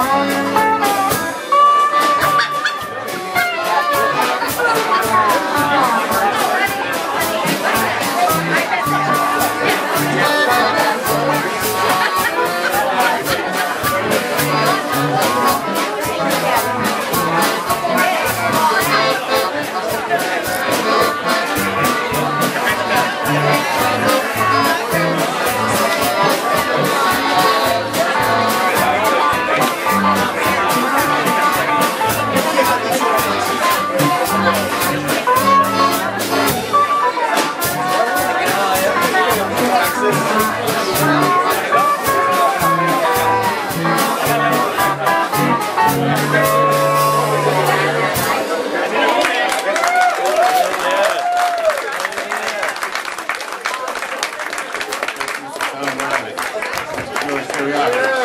아. Congratulations. Here we are.